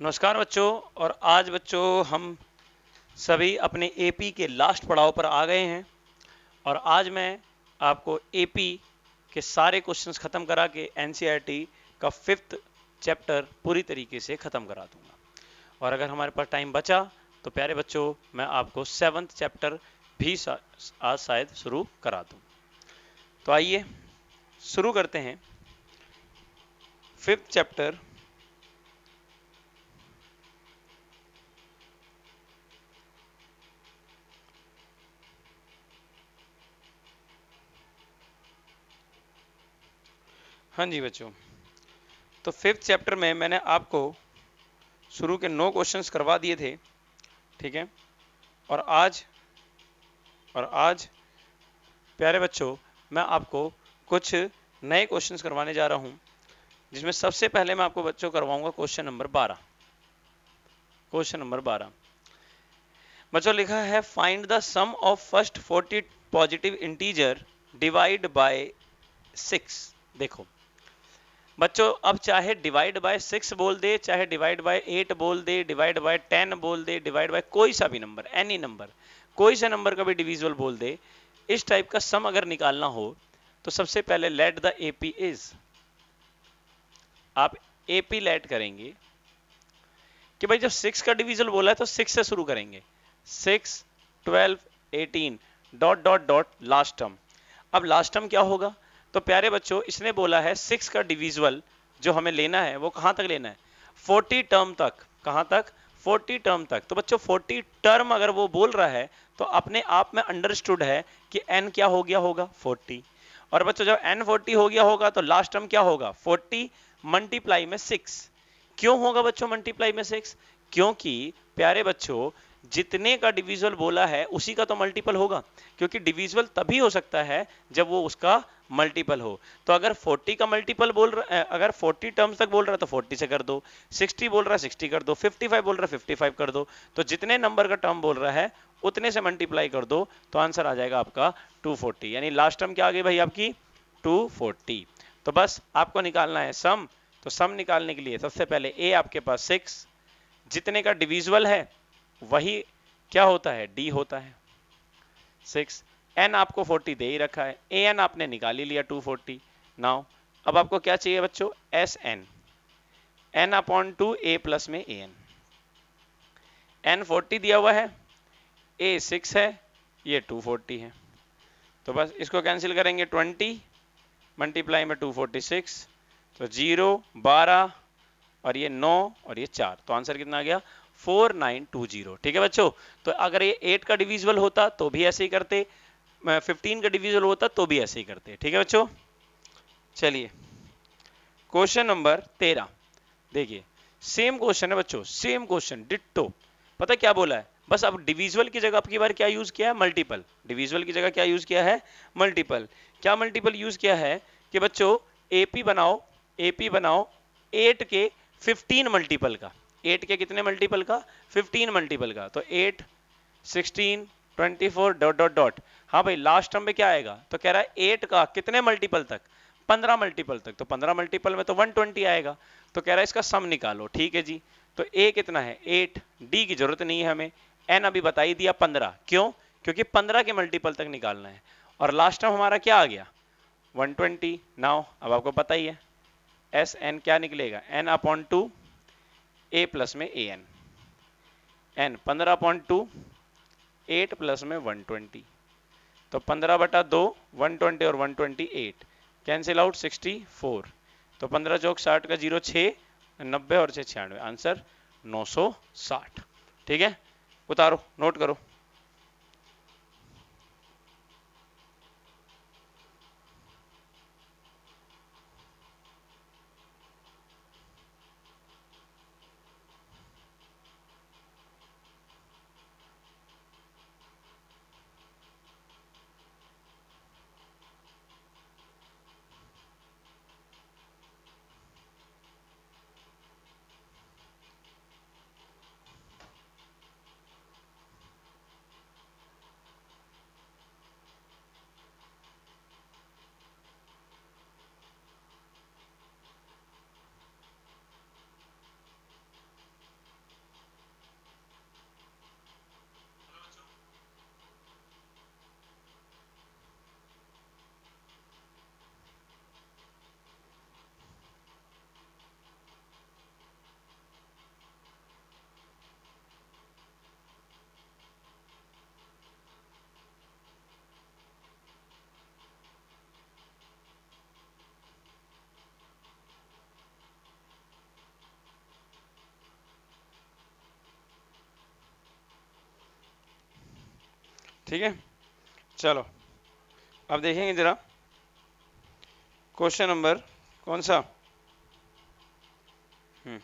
नमस्कार बच्चों, और आज बच्चों हम सभी अपने एपी के लास्ट पड़ाव पर आ गए हैं, और आज मैं आपको एपी के सारे क्वेश्चंस खत्म करा के एनसीईआरटी का फिफ्थ चैप्टर पूरी तरीके से खत्म करा दूँगा। और अगर हमारे पास टाइम बचा तो प्यारे बच्चों, मैं आपको सेवन्थ चैप्टर भी आज शायद शुरू करा दूँ। तो आइए, शुरू करते हैं। फिफ्थ चैप्टर हाँ जी बच्चों। तो फिफ्थ चैप्टर में मैंने आपको शुरू के नौ क्वेश्चंस करवा दिए थे, ठीक है? और आज और आज, प्यारे बच्चों, मैं आपको कुछ नए क्वेश्चंस करवाने जा रहा हूँ, जिसमें सबसे पहले मैं आपको बच्चों करवाऊँगा क्वेश्चन नंबर बारह। क्वेश्चन नंबर बारह। बच्चों, लिखा है find the sum of first forty positive integer divide by six देखो बच्चों, अब चाहे डिवाइड बाय सिक्स बोल दे, चाहे डिवाइड बाय एट बोल दे डिवाइड बाय टेन बोल दे डिवाइड बाय कोई सा भी नंबर एनी नंबर कोई सा नंबर का भी डिविजुअल बोल दे, इस टाइप का सम अगर निकालना हो तो सबसे पहले लेट द एपी इज़ आप एपी लेट करेंगे कि भाई जब सिक्स का डिविजल बोला है तो सिक्स से शुरू करेंगे। Six twelve eighteen dot dot dot last term अब लास्ट टर्म क्या होगा? तो प्यारे बच्चों, इसने बोला है सिक्स का डिविजुअल जो हमें लेना है, वो कहाँ तक लेना है? फोर्टी टर्म तक। कहाँ तक? फोर्टी टर्म तक। तो बच्चों फोर्टी टर्म अगर वो बोल रहा है तो अपने आप में अंडरस्टूड है कि एन क्या हो गया होगा? फोर्टी और बच्चों, जब एन फोर्टी हो गया होगा तो लास्ट टर्म क्या होगा? फोर्टी मल्टीप्लाई में सिक्स क्यों होगा बच्चों मल्टीप्लाई में सिक्स क्योंकि, प्यारे बच्चों, जितने का डिविजुअल बोला है, उसी का तो मल्टीपल होगा। क्योंकि डिविजुअल तभी हो सकता है, जब वो उसका मल्टीपल हो। तो अगर 40 का मल्टीपल बोल रहा अगर 40 टर्म्स तक बोल रहा है तो 40 से कर दो। 60 बोल रहा है 60 कर दो। 55 बोल रहा है 55 कर दो। तो जितने नंबर का टर्म बोल रहा है, उतने से मल्टीप्लाई कर दो तो आंसर आ जाएगा आपका 240 यानी लास्ट टर्म क्या आ गई भाई आपकी? 240 तो बस आपको निकालना है सम तो सम निकालने के लिए सबसे पहले ए आपके पास सिक्स जितने का डिविजुअल है, वही क्या होता है? डी होता है। सिक्स एन आपको 40 दे ही रखा है। ए एन आपने निकाल लिया 240 फोर्टी नाउ अब आपको क्या चाहिए बच्चों? S N N upon two A plus में ए एन एन फोर्टी दिया हुआ है। ए सिक्स है। ये 240 है। तो बस इसको कैंसिल करेंगे 20 मल्टीप्लाई में 246 तो ज़ीरो बारह, और ये नौ, और ये चार। तो आंसर कितना आ गया? 4920 ठीक है बच्चों? तो अगर ये 8 का डिविजल होता तो भी ऐसे ही करते। फिफ्टीन का डिविजन होता तो भी ऐसे ही करते ठीक है बच्चों? चलिए। क्वेश्चन नंबर तेरह। देखिए सेम क्वेश्चन है बच्चों सेम क्वेश्चन डिट्टो पता क्या बोला है? बस अब डिविजुअल की जगह आपकी बार क्या यूज़ किया है? मल्टीपल डिविजुअल की जगह क्या यूज़ किया है? मल्टीपल क्या मल्टीपल यूज़ किया है? कि बच्चों एपी बनाओ एपी बनाओ एट के फिफ्टीन मल्टीपल का। एट के कितने मल्टीपल का? फिफ्टीन मल्टीपल का। तो eight sixteen twenty four dot dot dot हाँ भाई लास्ट टर्म में क्या आएगा? तो कह रहा है एट का कितने मल्टीपल तक? पंद्रह मल्टीपल तक। तो पंद्रह मल्टीपल में तो वन ट्वेंटी आएगा। तो कह रहा है इसका सम निकालो। ठीक है जी। तो ए कितना है? एट डी की ज़रूरत नहीं है हमें। एन अभी बता ही दिया पंद्रह। क्यों? क्योंकि पंद्रह के मल्टीपल तक निकालना है। और लास्ट टर्म हमारा क्या आ गया? वन ट्वेंटी नाउ अब आपको पता ही है। एस एन क्या निकलेगा? N upon two A plus में ए एन एन पंद्रह अपॉन टू एट प्लस में वन ट्वेंटी तो पंद्रह बटा दो वन ट्वेंटी और 128 twenty eight cancel out sixty four तो पंद्रह चौक साठ का ज़ीरो छः, नब्बे और छः छियानवे। आंसर नौ सौ साठ। ठीक है? उतारो नोट करो। ठीक है? चलो। अब देखेंगे जरा। क्वेश्चन नंबर कौन सा? हम्म।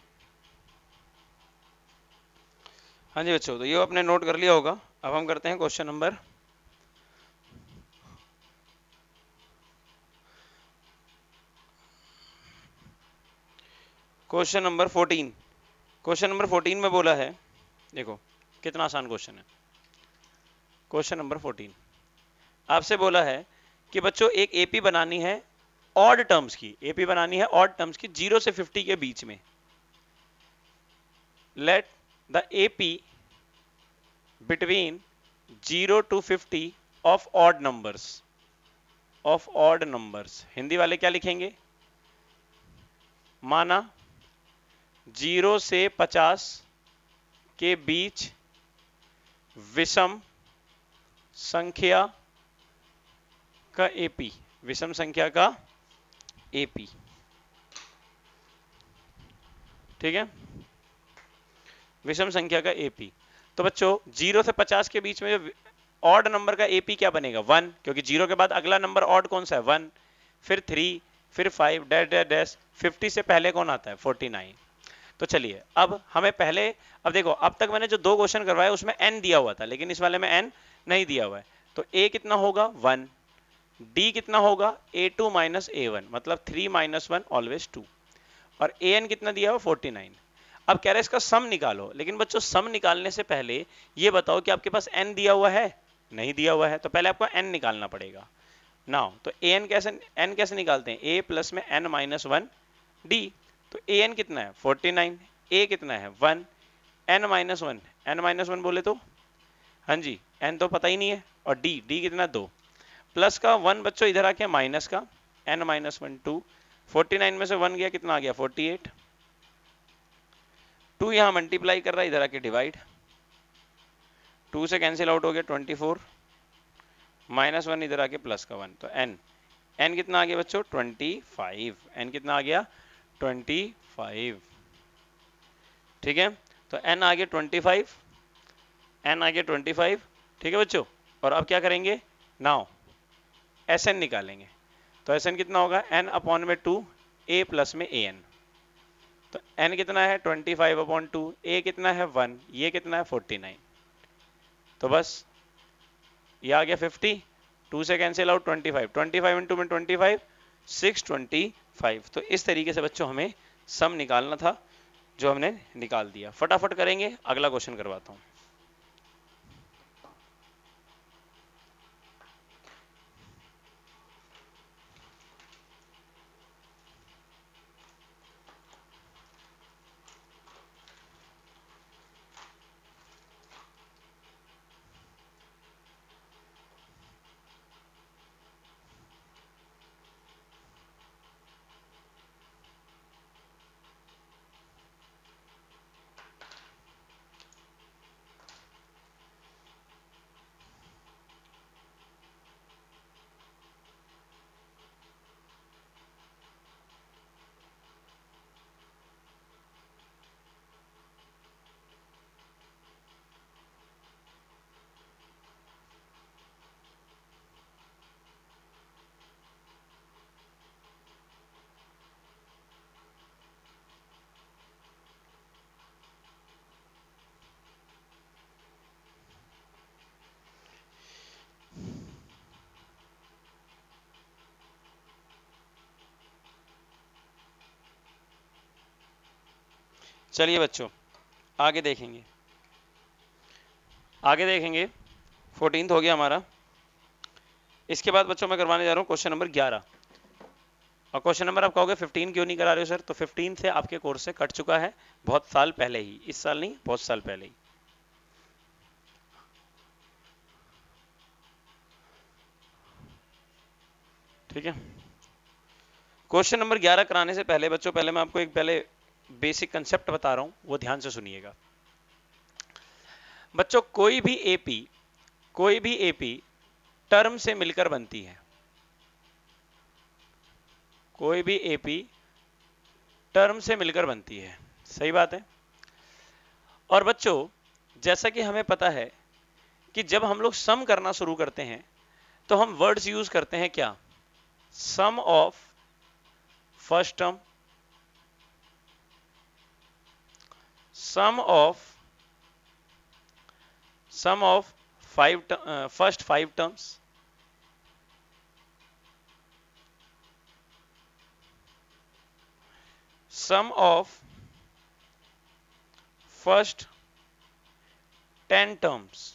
हाँ जी बच्चों तो ये आपने नोट कर लिया होगा। अब हम करते हैं question number question number fourteen question number fourteen में बोला है, देखो, कितना आसान क्वेश्चन है। Question number fourteen. आपसे बोला है कि बच्चों, एक एपी बनानी है ऑड टर्म्स की। एपी बनानी है ऑड टर्म्स की ज़ीरो से फिफ्टी के बीच में। Let the AP between zero to fifty of odd numbers of odd numbers Hindi वाले क्या लिखेंगे? माना ज़ीरो से पचास के बीच विषम संख्या का एपी विषम संख्या का एपी ठीक है? विषम संख्या का एपी तो बच्चों, ज़ीरो से पचास के बीच में ऑड नंबर का एपी क्या बनेगा? वन क्योंकि ज़ीरो के बाद अगला नंबर ऑड कौन सा है? वन फिर थ्री फिर five dash dash dash fifty से पहले कौन आता है? फोर्टी नाइन तो चलिए, अब हमें पहले, अब देखो, अब तक मैंने जो दो क्वेश्चन करवाए, उसमें एन दिया हुआ था, लेकिन इस वाले में एन नहीं दिया हुआ है। तो ए कितना होगा? वन। डी कितना होगा? A two minus A one मतलब three minus one always two और ए एन कितना दिया हुआ? फोर्टी नाइन अब कह रहे इसका सम निकालो। लेकिन बच्चों सम निकालने से पहले ये बताओ कि आपके पास एन दिया हुआ है? नहीं दिया हुआ है। तो पहले आपको एन निकालना पड़ेगा। नाउ तो ए एन कैसे एन कैसे निकालते हैं? ए प्लस में एन माइनस वन डी तो ए एन कितना है? फोर्टी नाइन ए कितना है? One N minus one N minus one बोले तो? हाँ जी एन तो पता ही नहीं है, और डी डी कितना दो? प्लस का वन बच्चों इधर आके माइनस का N minus one two forty nine में से वन गया, कितना आ गया? फोर्टी एट टू यहाँ मल्टीप्लाई कर रहा इधर आके डिवाइड टू से कैंसिल आउट हो गया ट्वेंटी फोर माइनस वन इधर आके प्लस का वन तो एन एन कितना आ गया बच्चों? ट्वेंटी फाइव एन कितना आ गया? ट्वेंटी फाइव ठीक है? तो एन आ गया ट्वेंटी फाइव एन आ गया ट्वेंटी फाइव ठीक है बच्चों? और अब क्या करेंगे? नाउ एस एन निकालेंगे। तो एस एन कितना होगा? एन अपॉन में टू ए प्लस में ए एन तो एन कितना है? Twenty five upon two A कितना है? वन ये कितना है? फोर्टी नाइन तो बस, ये आ गया फिफ्टी टू से cancel out twenty five twenty five into में twenty five six twenty five तो इस तरीके से बच्चों हमें सम निकालना था, जो हमने निकाल दिया। फटाफट करेंगे, अगला क्वेश्चन करवाता हूँ। चलिए बच्चों, आगे देखेंगे। आगे देखेंगे फोर्टीन हो गया हमारा। इसके बाद बच्चों मैं करवाने जा रहा हूँ क्वेश्चन नंबर ग्यारह। और क्वेश्चन नंबर आप कहोगे फिफ्टीन क्यों नहीं करा रहे हो सर तो फिफ्टीन से आपके कोर्स से कट चुका है, बहुत साल पहले ही। इस साल नहीं, बहुत साल पहले ही। ठीक है? क्वेश्चन नंबर ग्यारह कराने से पहले, बच्चों, पहले मैं आपको एक पहले बेसिक कंसेप्ट बता रहा हूँ, वो ध्यान से सुनिएगा। बच्चों, कोई भी एपी कोई भी एपी टर्म से मिलकर बनती है। कोई भी एपी टर्म से मिलकर बनती है। सही बात है? और बच्चों, जैसा कि हमें पता है कि जब हम लोग सम करना शुरू करते हैं तो हम वर्ड्स यूज़ करते हैं क्या? Sum of first term sum of sum of five first five terms sum of first ten terms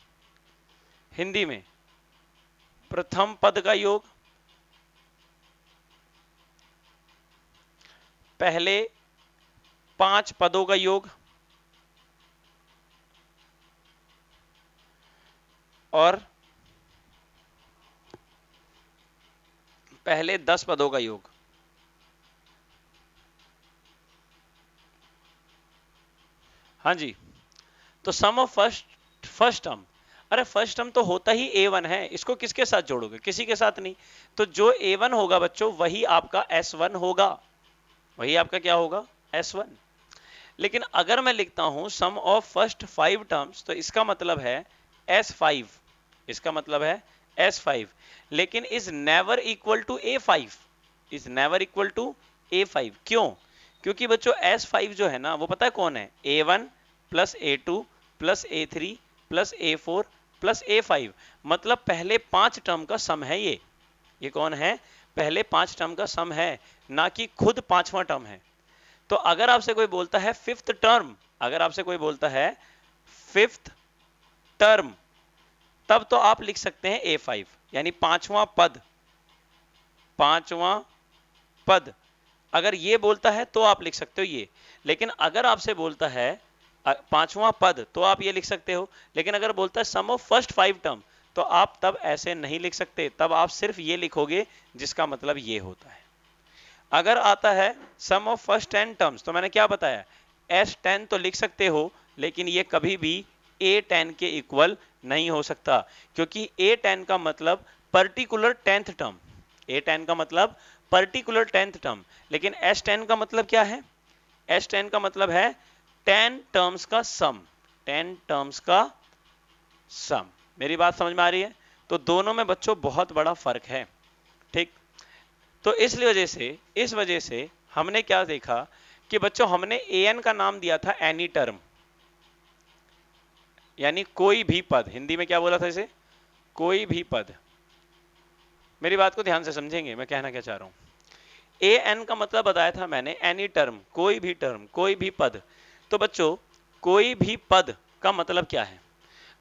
Hindi में प्रथम पद का योग, पहले पाँच पदों का योग और पहले दस पदों का योग। हाँ जी तो sum of first first term अरे फ़र्स्ट टर्म तो होता ही ए वन है, इसको किसके साथ जोड़ोगे? किसी के साथ नहीं। तो जो ए वन होगा बच्चों, वही आपका एस वन होगा। वही आपका क्या होगा? एस वन लेकिन अगर मैं लिखता हूँ sum of first five terms तो इसका मतलब है एस फाइव इसका मतलब है एस फाइव लेकिन is never equal to A five is never equal to A five क्यों? क्योंकि बच्चों एस फाइव जो है ना, वो पता है कौन है? A one plus A two plus A three plus A four plus A five मतलब पहले पाँच टर्म का सम है ये। ये कौन है? पहले पाँच टर्म का सम है, ना कि खुद पांचवा टर्म है। तो अगर आपसे कोई बोलता है फिफ्थ टर्म अगर आपसे कोई बोलता है फिफ्थ टर्म तब तो आप लिख सकते हैं ए फाइव यानी पांचवा पद। पांचवा पद। अगर ये बोलता है तो आप लिख सकते हो ये। लेकिन अगर आपसे बोलता है पांचवा पद तो आप ये लिख सकते हो। लेकिन अगर बोलता है sum of first five term तो आप तब ऐसे नहीं लिख सकते। तब आप सिर्फ़ ये लिखोगे, जिसका मतलब ये होता है। अगर आता है sum of first ten terms तो मैंने क्या बताया? एस टेन तो लिख सकते हो, लेकिन ये कभी भी ए टेन के इक्वल नहीं हो सकता, क्योंकि ए टेन का मतलब particular tenth term A ten का मतलब पर्टिकुलर टेंथ टर्म लेकिन एस टेन का मतलब क्या है? एस टेन का मतलब है टेन टर्म्स का सम टेन टर्म्स का सम मेरी बात समझ में आ रही है? तो दोनों में बच्चों बहुत बड़ा फ़र्क है। ठीक? तो इसलिए वजह से, इस वजह से हमने क्या देखा कि बच्चों हमने ए एन का नाम दिया था एनी टर्म यानी कोई भी पद, हिंदी में क्या बोला था इसे? कोई भी पद। मेरी बात को ध्यान से समझेंगे, मैं कहना क्या चाह रहा हूँ? ए एन का मतलब बताया था मैंने एनी टर्म कोई भी टर्म कोई भी पद। तो बच्चों, कोई भी पद का मतलब क्या है?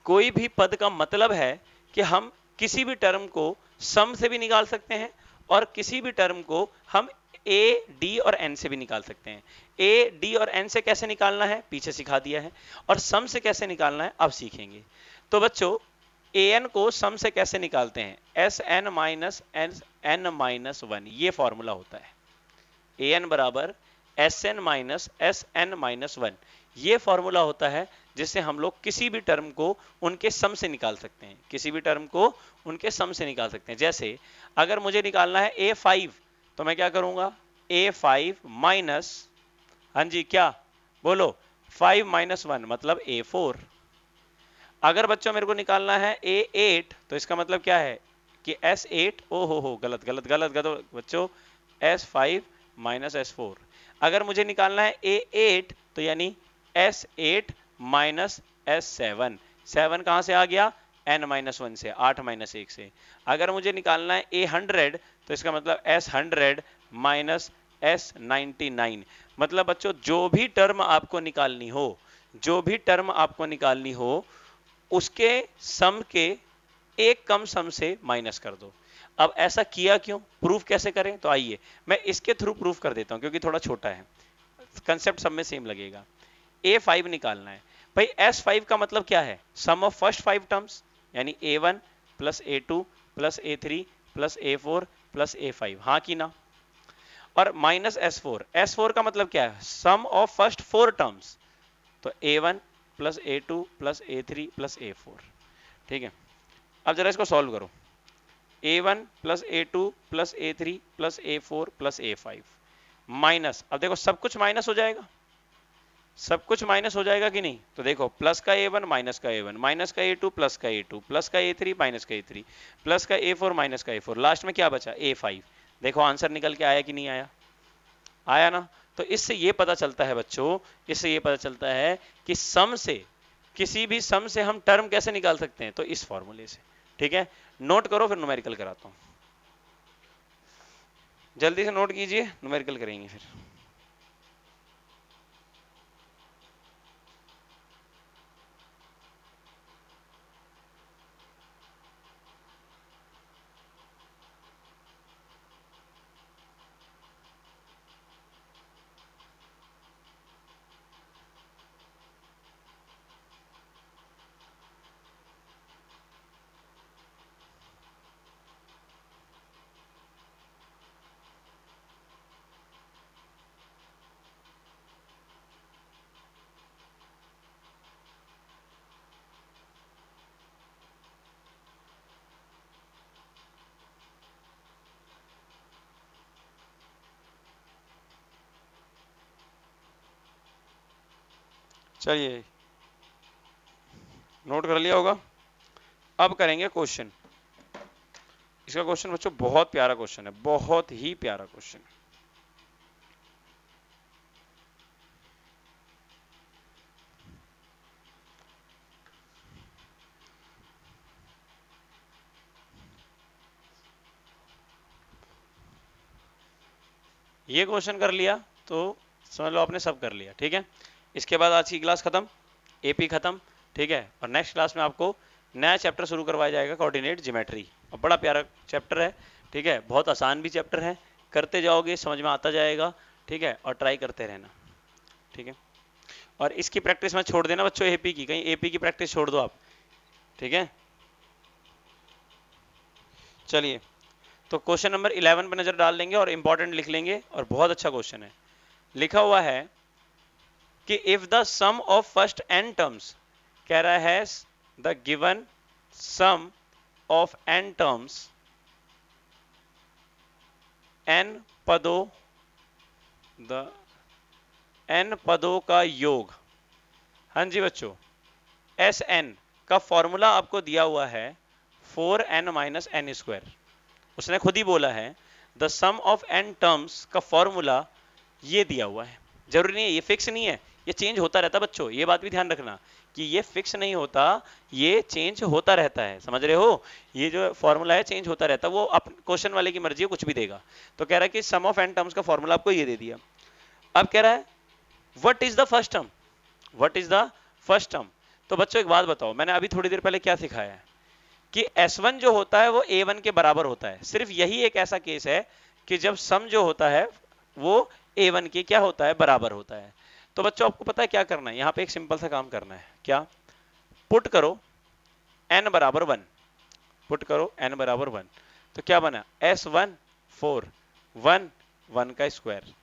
कोई भी पद का मतलब है कि हम किसी भी टर्म को सम से भी निकाल सकते हैं और किसी भी टर्म को हम ए डी और एन से भी निकाल सकते हैं। ए डी और एन से कैसे निकालना है? पीछे सिखा दिया है। और सम से कैसे निकालना है? अब सीखेंगे। तो बच्चों ए एन को सम से कैसे निकालते हैं? S N minus N N minus one ये फॉर्मूला होता है। ए एन बराबर S N minus S N minus one ये फॉर्मूला होता है जिससे हम लोग किसी भी टर्म को उनके सम से निकाल सकते हैं। किसी भी टर्म को उनके सम से निकाल सकते हैं। जैसे, अगर मुझे निकालना है ए फाइव तो मैं क्या करूँगा? ए फाइव माइनस हाँ जी, क्या? बोलो फाइव माइनस वन मतलब ए फोर अगर बच्चों मेरे को निकालना है ए एट तो इसका मतलब क्या है? कि एस एट ओ हो हो, गलत गलत गलत गलत, बच्चों S five minus S four अगर मुझे निकालना है ए एट तो यानी S eight minus S seven seven कहाँ से आ गया? एन माइनस वन से, आठ माइनस एक से. अगर मुझे निकालना है ए हंड्रेड तो इसका मतलब S hundred minus S ninety nine मतलब बच्चों, जो भी टर्म आपको निकालनी हो, जो भी टर्म आपको निकालनी हो, उसके सम के एक कम सम से माइनस कर दो। अब ऐसा किया क्यों? प्रूफ कैसे करें? तो आइए, मैं इसके थ्रू प्रूफ कर देता हूँ, क्योंकि थोड़ा छोटा है। कंसेप्ट सब में सेम लगेगा। ए फाइव निकालना है। भाई एस फाइव का मतलब क्या है? Sum of first five terms यानी A one plus A two plus A three plus A four plus A five हाँ की ना? और minus S four S four का मतलब क्या है? Sum of first four terms तो A one plus A two plus A three plus A four ठीक है? अब जरा इसको सॉल्व करो. A one plus A two plus A three plus A four plus A five minus अब देखो सब कुछ माइनस हो जाएगा. सब कुछ माइनस हो जाएगा कि नहीं? तो देखो प्लस का ए वन माइनस का ए वन माइनस का ए टू प्लस का ए टू प्लस का ए थ्री माइनस का ए थ्री प्लस का ए फोर माइनस का ए फोर लास्ट में क्या बचा? ए फाइव देखो आंसर निकल के आया कि नहीं आया? आया ना? तो इससे ये पता चलता है बच्चों, इससे ये पता चलता है कि सम से, किसी भी सम से हम टर्म कैसे निकाल सकते हैं? तो इस फॉर्मूले से। ठीक है? नोट करो, फिर न्यूमेरिकल कराता हूँ। जल्दी से नोट कीजिए न्यूमेरिकल करेंगे फिर। चलिए नोट कर लिया होगा। अब करेंगे क्वेश्चन इसका क्वेश्चन बच्चों बहुत प्यारा क्वेश्चन है, बहुत ही प्यारा क्वेश्चन ये क्वेश्चन कर लिया तो समझ लो आपने सब कर लिया, ठीक है? इसके बाद आज की क्लास खत्म एपी खत्म, ठीक है? और नेक्स्ट क्लास में आपको नया चैप्टर शुरू करवाया जाएगा कोऑर्डिनेट ज्योमेट्री और बड़ा प्यारा चैप्टर है, ठीक है? बहुत आसान भी चैप्टर है। करते जाओगे, समझ में आता जाएगा, ठीक है? और ट्राई करते रहना, ठीक है? और इसकी प्रैक्टिस में छोड़ देना बच्चों एपी की, कहीं एपी की प्रैक्टिस छोड़ दो आप, ठीक है? चलिए तो क्वेश्चन नंबर 11 पर नज़र डाल लेंगे और इंपॉर्टेंट लिख लेंगे, और बहुत अच्छा क्वेश्चन है। लिखा हुआ है कि if the sum of first N terms कह रहा है the given sum of N terms N पदों द एन पदों का योग। हाँ जी बच्चों एस एन का फॉर्मूला आपको दिया हुआ है four N minus N square उसने खुद ही बोला है the sum of N terms का फॉर्मूला ये दिया हुआ है। ज़रूरी नहीं है, ये फिक्स नहीं है ये चेंज होता रहता बच्चों, ये बात भी ध्यान रखना कि ये फिक्स नहीं होता, ये चेंज होता रहता है। समझ रहे हो? ये जो फॉर्मूला है चेंज होता रहता है, वो क्वेश्चन वाले की मर्ज़ी है, कुछ भी देगा। तो कह रहा है कि सम ऑफ़ एन टर्म्स का फॉर्मूला आपको ये दे दिया। अब कह रहा है what is the first term what is the first term तो बच्चों, एक बात बताओ, मैंने अभी थोड़ी देर पहले क्या सिखाया है? कि S1 जो होता है, वो A1 के बराबर होता है। सिर्फ़ यही एक ऐसा केस है कि जब सम जो होता है, वो A1 के क्या होता है, बराबर होता है। तो बच्चों, आपको पता है क्या करना है? यहाँ पे एक सिंपल सा काम करना है। क्या? पुट करो n बराबर वन। पुट करो n बराबर वन। तो क्या बना? S one four one one का स्क्वायर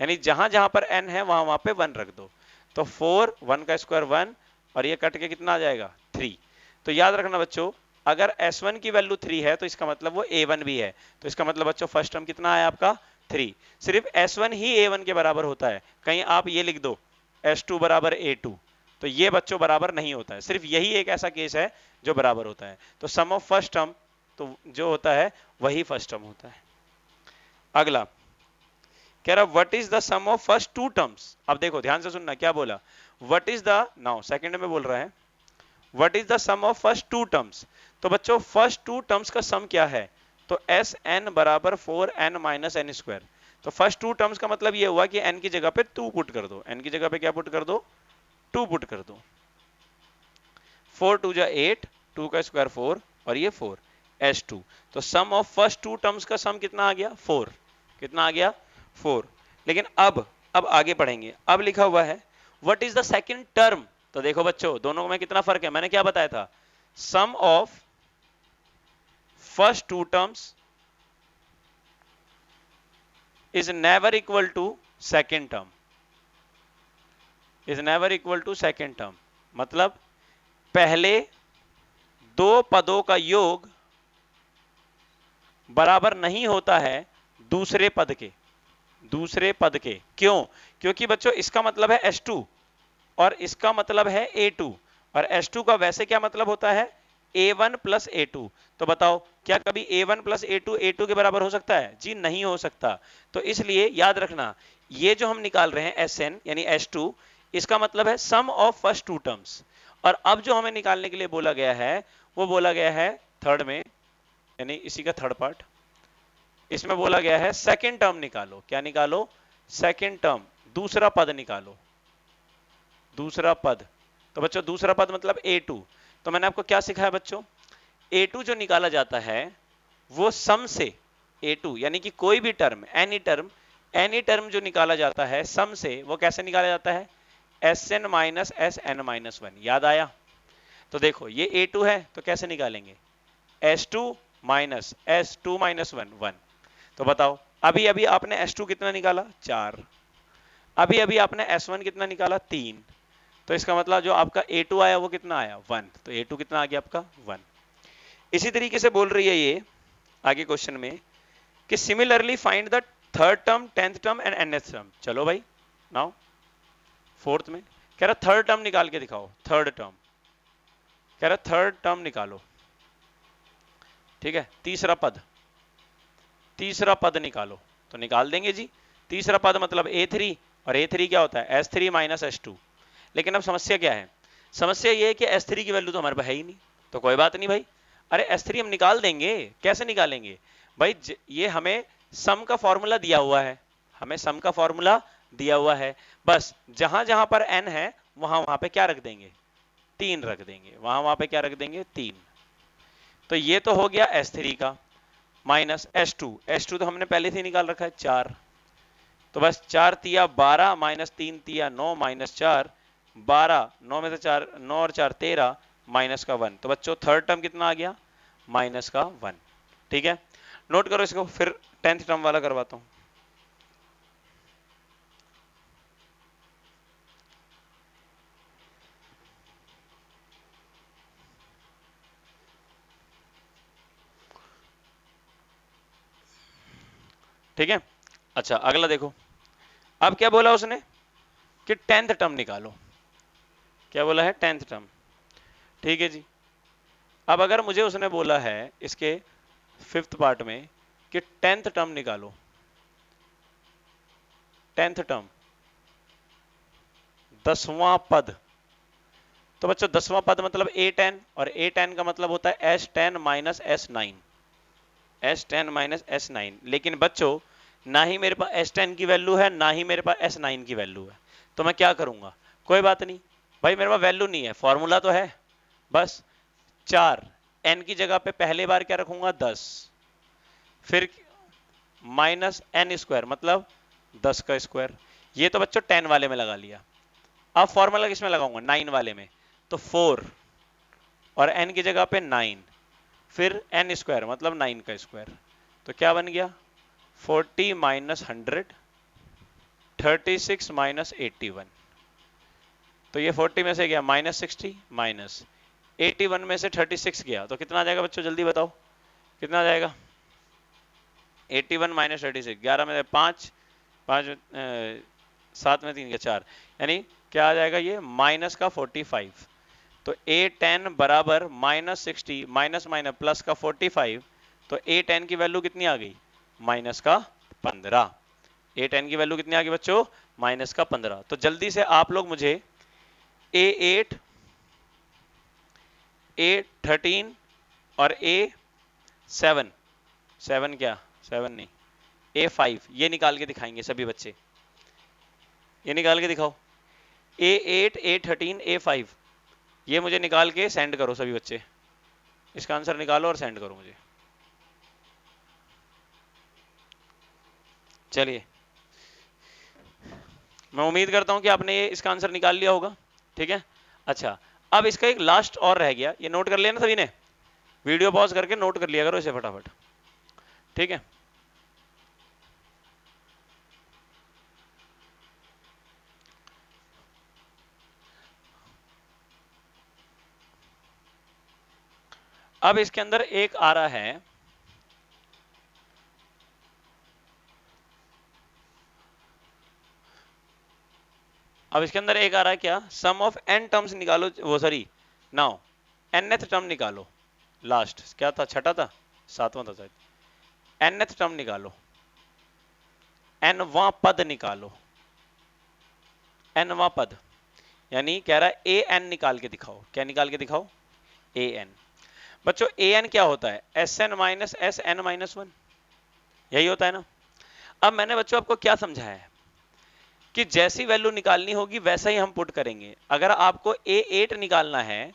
यानी जहाँ जहाँ पर n है, वहाँ वहाँ पे वन रख दो। तो फोर वन का स्क्वायर वन, और ये कट के कितना आ जाएगा? थ्री तो याद रखना बच्चों, अगर S1 की वैल्यू थ्री है तो इसका मतलब वो A1 भी है। तो इसका मतलब बच्चों फ़र्स्ट टर्म कितना आया आपका? थ्री सिर्फ़ एस वन ही ए वन के बराबर होता है। कहीं आप ये लिख दो एस टू बराबर ए टू तो ये बच्चों बराबर नहीं होता है। सिर्फ़ यही एक ऐसा केस है जो बराबर होता है। तो सम ऑफ़ फ़र्स्ट टर्म तो जो होता है, वही फ़र्स्ट टर्म होता है। अगला, कह रहा what is the sum of first two terms अब देखो, ध्यान से सुनना, क्या बोला? What is the now second में बोल रहा है। What is the sum of first two terms तो बच्चों फ़र्स्ट टू टर्म्स का सम क्या है? तो एस एन बराबर four N minus N square तो फ़र्स्ट टू टर्म्स का मतलब ये हुआ कि एन की जगह पे टू पुट कर दो. एन की जगह पे क्या पुट कर दो? टू पुट कर दो. फोर टू जा एट टू का स्क्वायर फोर और ये फोर एस टू तो sum of first two terms का सम कितना आ गया? फोर कितना आ गया? फोर लेकिन अब अब आगे पढ़ेंगे. अब लिखा हुआ है what is the second term तो देखो बच्चों, दोनों में कितना फ़र्क है? मैंने क्या बताया था? Sum of first two terms is never equal to second term. Is never equal to second term. मतलब पहले दो पदों का योग बराबर नहीं होता है दूसरे पद के, दूसरे पद के। क्यों? क्योंकि बच्चों, इसका मतलब है S2 और इसका मतलब है A2 और S2 का वैसे क्या मतलब होता है? A1 वन प्लस ए तो बताओ क्या कभी A1 plus A two A two के बराबर हो सकता है? जी, नहीं हो सकता। तो इसलिए याद रखना, ये जो हम निकाल रहे हैं एस एन यानी एस टू इसका मतलब है sum of first two terms और अब जो हमें निकालने के लिए बोला गया है, वो बोला गया है थर्ड में, यानी इसी का थर्ड पार्ट इसमें बोला गया है सेकेंड टर्म निकालो। क्या निकालो? सेकेंड टर्म दूसरा पद निकालो। दूसरा पद। तो बच्चों, दूसरा पद मतलब ए टू तो मैंने आपको क्या सिखाया बच्चों? ए टू जो निकाला जाता है, वो सम से ए टू यानी कि कोई भी term any term any term जो निकाला जाता है, सम से, वो कैसे निकाला जाता है? S N minus S N minus one याद आया? तो देखो, ये ए टू है तो कैसे निकालेंगे? S two minus S two minus one one तो बताओ अभी अभी आपने एस टू कितना निकाला? चार. अभी अभी आपने एस वन कितना निकाला? तीन. तो इसका मतलब जो आपका ए टू आया, वो कितना आया? वन तो ए टू कितना आ गया आपका? वन इसी तरीके से बोल रही है ये, आगे क्वेश्चन में, कि similarly find the third term tenth term and nth term चलो भाई नाउ फोर्थ में, कह रहा थर्ड टर्म निकाल के दिखाओ थर्ड टर्म कह रहा थर्ड टर्म निकालो. ठीक है, तीसरा पद. तीसरा पद निकालो. तो निकाल देंगे जी. तीसरा पद मतलब ए थ्री और ए थ्री क्या होता है? S three minus S two लेकिन अब समस्या क्या है? समस्या ये है कि एस थ्री की वैल्यू तो हमारे पास है ही नहीं. तो कोई बात नहीं भाई. अरे एस हम निकाल देंगे। कैसे निकालेंगे? भाई ये हमें सम का फॉर्मूला दिया हुआ है। हमें सम का फॉर्मूला दिया हुआ है। बस, जहाँ जहाँ पर एन है, वहाँ वहाँ पे क्या रख देंगे? तीन रख देंगे। वहाँ वहाँ पे क्या रख देंगे? तीन। तो ये तो हो गया एस थ्री का minus S two S two तो हमने पहले से निकाल रखा है, चार। तो बस चार तिया बारह माइनस तीन तिया नौ माइनस चार, बारह। नौ में से चार, नौ और चार, तेरह। माइनस का वन। तो बच्चों थर्ड टर्म कितना आ गया? माइनस का वन। ठीक है? नोट करो इसको, फिर टेंथ टर्म वाला करवाता हूँ। ठीक है? अच्छा अगला देखो। अब क्या बोला उसने? कि टेंथ टर्म निकालो। क्या बोला है? टेंथ टर्म ठीक है जी। अब अगर मुझे उसने बोला है इसके फिफ्थ पार्ट में कि टेंथ टर्म निकालो। टेंथ टर्म दसवां पद। तो बच्चों, दसवां पद मतलब ए टेन और ए टेन का मतलब होता है S ten minus S nine S ten minus S nine लेकिन बच्चों, ना ही मेरे पास एस टेन की वैल्यू है, ना ही मेरे पास एस नाइन की वैल्यू है। तो मैं क्या करूँगा? कोई बात नहीं। भाई, मेरे पास वैल्यू नहीं है। फॉर्मूला तो है। बस चार। एन की जगह पे पहले बार क्या रखूँगा? दस। फिर माइनस एन स्क्वायर मतलब दस का स्क्वायर। ये तो बच्चों टेन वाले में लगा लिया। अब फॉर्मूला किसमें लगाऊँगा? नाइन वाले में। तो फोर और एन की जगह पे नाइन। फिर एन स्क्वायर मतलब नाइन का स्क्वायर। तो क्या बन गया? Forty minus hundred, thirty six minus eighty one. तो ये 40 में से गया, minus sixty minus eighty one में से 36 गया। तो कितना आ जाएगा बच्चों? जल्दी बताओ। कितना आ जाएगा? 81 वन माइनस थर्टी सिक्स ग्यारह में पाँच पाँच सात में तीन के चार। यानी क्या आ जाएगा ये? माइनस का 45 तो ए टेन बराबर minus sixty minus minus plus का 45 तो ए टेन की वैल्यू कितनी आ गई? माइनस का 15 ए टेन की वैल्यू कितनी आ गई बच्चों? माइनस का 15 तो जल्दी से आप लोग मुझे ए एट ए थर्टीन और ए सेवन सेवन क्या? सेवन नहीं. ए फाइव ये निकाल के दिखाएँगे सभी बच्चे। ये निकाल के दिखाओ। A eight A thirteen A five ये मुझे निकाल के सेंड करो सभी बच्चे। इसका आंसर निकालो और सेंड करो मुझे। चलिए। मैं उम्मीद करता हूँ कि आपने इसका आंसर निकाल लिया होगा। ठीक है? अच्छा। अब इसका एक लास्ट और रह गया। ये नोट कर लिया ना सभी ने? वीडियो पॉज करके नोट कर लिया करो इसे फटाफट। ठीक है? अब इसके अंदर एक आ रहा है। अब इसके अंदर एक आ रहा है क्या? सम ऑफ़ एन टर्म्स निकालो, वो सॉरी नाउ एनथ टर्म निकालो लास्ट क्या था? छठा था? सातवां था शायद। एनथ टर्म निकालो। एनवा पद निकालो। एनवा पद, यानी कह रहा है ए एन निकाल के दिखाओ। क्या निकाल के दिखाओ? ए एन बच्चों ए एन क्या होता है? S N minus S N minus one यही होता है ना? अब मैंने बच्चों, आपको क्या समझाया है? कि जैसी वैल्यू निकालनी होगी, वैसा ही हम पुट करेंगे। अगर आपको ए एट निकालना है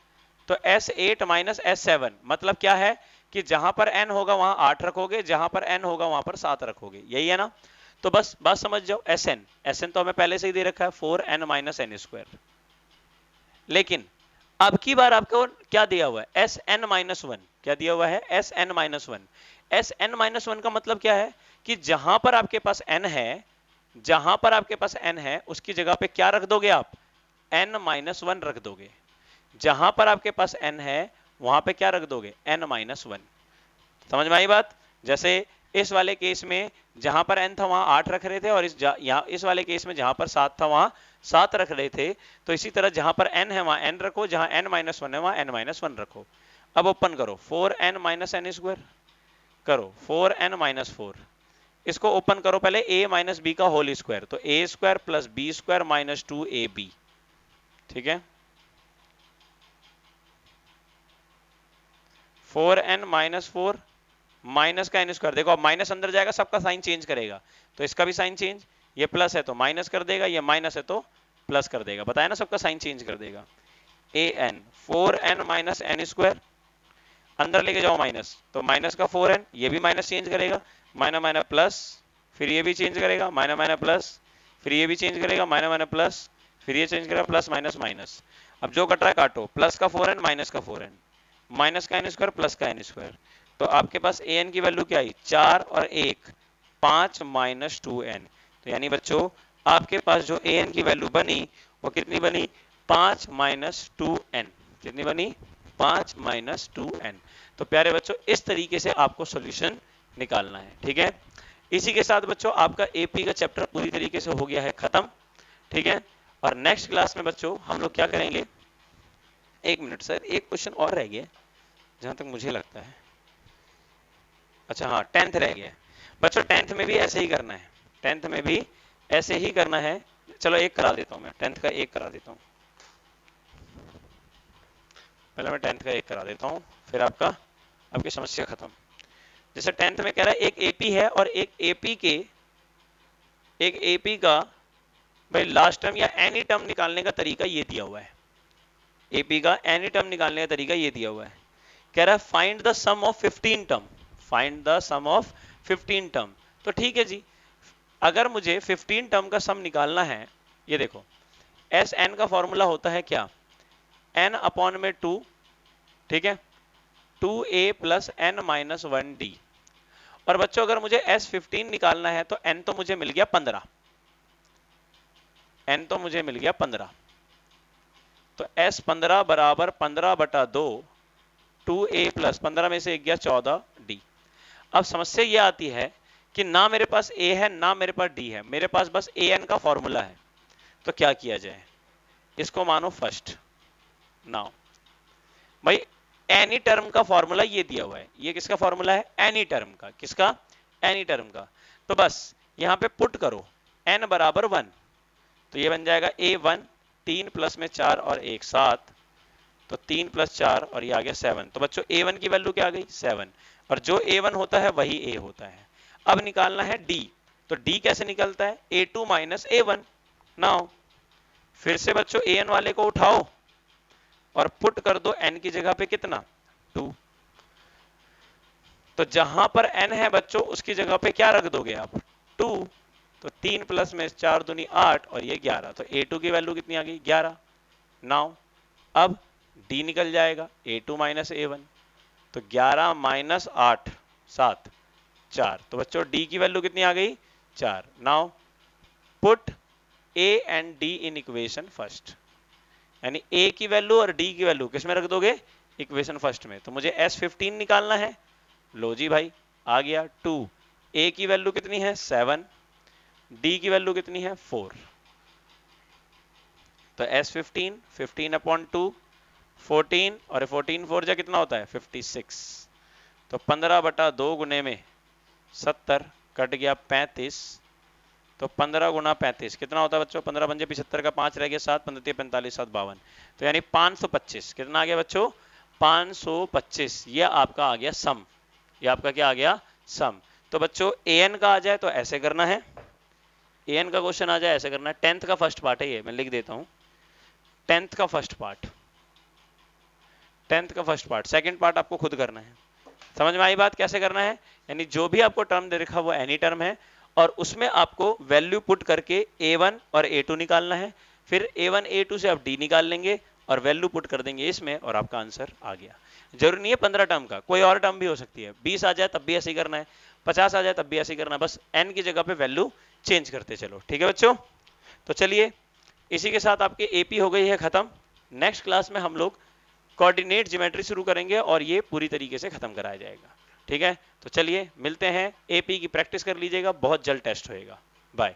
तो S eight minus S seven मतलब क्या है कि जहाँ पर एन होगा, वहाँ आठ रखोगे, जहाँ पर एन होगा, वहाँ पर सात रखोगे। यही है ना? तो बस बात समझ जाओ एस एन एस एन तो हमें पहले से ही दे रखा है four N minus N square लेकिन, अब की बार आपको क्या दिया हुआ है? एस एन माइनस वन क्या दिया हुआ है? S N minus one S N minus one का मतलब क्या है कि जहाँ पर आपके पास एन है जहाँ पर आपके पास एन है, उसकी जगह पे क्या रख दोगे आप? एन माइनस वन रख दोगे। जहाँ पर आपके पास एन है, वहाँ पे क्या रख दोगे? N minus one. समझ में आई बात? जैसे इस वाले केस में जहाँ पर एन था, वहाँ आठ रख रहे थे, और इस यहाँ, इस वाले केस में जहाँ पर सात था, वहाँ सात रख रहे थे। तो इसी तरह जहाँ पर एन है, वहाँ एन रखो, जहाँ एन माइनस वन है, वहाँ एन माइनस वन रखो। अब ओपन करो। Four N minus N square. करो। Four N minus four. इसको ओपन करो पहले a माइनस बी का होल स्क्वायर तो A square plus B square minus two A B ठीक है? Four N minus four minus का एन स्क्वायर देखो, अब माइनस अंदर जाएगा, सबका साइन चेंज करेगा. तो इसका भी साइन चेंज ये प्लस है तो माइनस कर देगा, ये माइनस है तो प्लस कर देगा. बताया ना, सबका साइन चेंज कर देगा. A N four N minus N square अंदर लेके जाओ माइनस तो माइनस का फोर एन ये भी माइनस चेंज करेगा. माइनस माइनस प्लस, फिर ये भी चेंज करेगा, माइनस माइनस प्लस, फिर ये भी चेंज करेगा, माइनस माइनस प्लस, फिर ये चेंज करेगा, प्लस माइनस माइनस। अब जो कट रहा है काटो, प्लस का फोर एन माइनस का फोर एन माइनस का एन स्क्वायर प्लस का एन स्क्वायर तो आपके पास ए एन की वैल्यू क्या आई? चार और एक, पाँच माइनस टू एन तो यानी बच्चों, आपके पास जो ए एन की वैल्यू बनी, वो कितनी बनी? पाँच माइनस टू एन कितनी बनी? पाँच माइनस टू एन तो प्यारे बच्चों, इस तरीके से आपको सोल्यूशन निकालना है, ठीक है? इसी के साथ बच्चों, आपका एपी का चैप्टर पूरी तरीके से हो गया है, खत्म, ठीक है? और नेक्स्ट क्लास में बच्चों, हम लोग क्या करेंगे? एक मिनट सर एक क्वेश्चन और रह गया, जहाँ तक मुझे लगता है। अच्छा हाँ टेंथ रह गया। बच्चों टेंथ में भी ऐसे ही करना है टेंथ में भी ऐसे ही करना है। चलो, एक करा देता हूँ मैं टेंथ का एक करा देता हूँ। पहले मैं टेंथ का एक करा देता हूँ, फिर आपका, आपकी समस्या खत्म। जैसे टेंथ में कह रहा है, एक एपी है और एक एपी के, एक एपी का, भाई लास्ट टर्म या एनी टर्म निकालने का तरीका ये दिया हुआ है। एपी का एनी टर्म निकालने का तरीका ये दिया हुआ है। कह रहा है find the sum of 15 term find the sum of 15 term तो ठीक है जी, अगर मुझे 15 टर्म का सम निकालना है, ये देखो एस एन का फॉर्मूला होता है क्या? एन अपॉन में टू ठीक है? Two a plus n minus one d और बच्चों, अगर मुझे एस फिफ्टीन निकालना है तो एन तो मुझे मिल गया पंद्रह। एन तो मुझे मिल गया पंद्रह। तो एस पंद्रह बराबर पंद्रह बटा दो टू ए प्लस पंद्रह में से एक गया चौदह डी अब समस्या यह आती है कि ना मेरे पास ए है, ना मेरे पास डी है। मेरे पास बस ए एन का फॉर्मूला है। तो क्या किया जाए? इसको मानो फ़र्स्ट नाउ भाई एनी टर्म का फॉर्मूला ये दिया हुआ है। ये किसका फॉर्मूला है? एनी टर्म का। किसका? एनी टर्म का। तो बस, यहाँ पे पुट करो। एन बराबर वन तो ये बन जाएगा ए वन तीन प्लस में चार और एक, सात। तो तीन प्लस चार और ये आ गया सेवन तो बच्चों ए वन की वैल्यू क्या आ गई? सेवन और जो ए वन होता है, वही ए होता है। अब निकालना है डी तो डी कैसे निकलता है? A two minus a one now फिर से बच्चों ए एन वाले को उठाओ। और पुट कर दो एन की जगह पे कितना? टू तो जहाँ पर एन है बच्चों, उसकी जगह पे क्या रख दोगे आप? टू तो तीन प्लस में चार दुनी आठ और ये ग्यारह. तो ए टू की वैल्यू कितनी आ गई? ग्यारह. नाउ अब डी निकल जाएगा. A two minus a one तो ग्यारह माइनस आठ, सात, चार. तो बच्चों डी की वैल्यू कितनी आ गई? चार. Now put a and d in equation first यानी ए की वैल्यू और डी की वैल्यू किसमें रख दोगे? इक्वेशन फ़र्स्ट में। तो मुझे एस फिफ्टीन निकालना है। लो जी भाई, आ गया टू ए की वैल्यू कितनी है? सेवन डी की वैल्यू कितनी है? फोर तो S fifteen fifteen upon two fourteen और फोर्टीन फोर जा कितना होता है? फिफ्टी सिक्स तो पंद्रह बटा दो गुने में सत्तर कट गया पैंतीस। तो पंद्रह गुना पैंतीस, कितना होता है बच्चों? पंद्रह पंजे पिछहत्तर का पाँच रह गया सात, पंद्रह पैंतालीस, सात, बावन। तो यानी पाँच कितना आ गया बच्चों? पाँच सौ पच्चीस। ये आपका आ गया सम। ये आपका क्या आ गया? सम। तो बच्चों ए एन का आ जाए तो ऐसे करना है। ए एन का क्वेश्चन आ जाए, ऐसे करना है। टेंथ का फ़र्स्ट पार्ट है ये, मैं लिख देता हूँ। टेंथ का फ़र्स्ट पार्ट। टेंथ का फ़र्स्ट पार्ट। सेकंड पार्ट आपको खुद करना है। समझ में आई बात? कैसे करना है? यानी जो भी आपको टर्म दे रखा वो एनी टर्म है। और उसमें आपको वैल्यू पुट करके A1 और A2 निकालना है। फिर A1 A2 से आप D निकाल लेंगे और वैल्यू पुट कर देंगे इसमें और आपका आंसर आ गया। ज़रूरी नहीं है पंद्रह टर्म का, कोई और टर्म भी हो सकती है। बीस आ जाए तब भी ऐसे करना है, पचास आ जाए तब भी ऐसे करना है। बस एन की जगह पे वैल्यू चेंज करते चलो, ठीक है बच्चों? तो चलिए, इसी के साथ आपकी एपी हो गई है खत्म। नेक्स्ट क्लास में हम लोग कोऑर्डिनेट ज्योमेट्री शुरू करेंगे और ये पूरी तरीके से खत्म कराया जाएगा। ठीक है? तो चलिए, मिलते हैं। एपी की प्रैक्टिस कर लीजिएगा, बहुत जल्द टेस्ट होएगा। बाय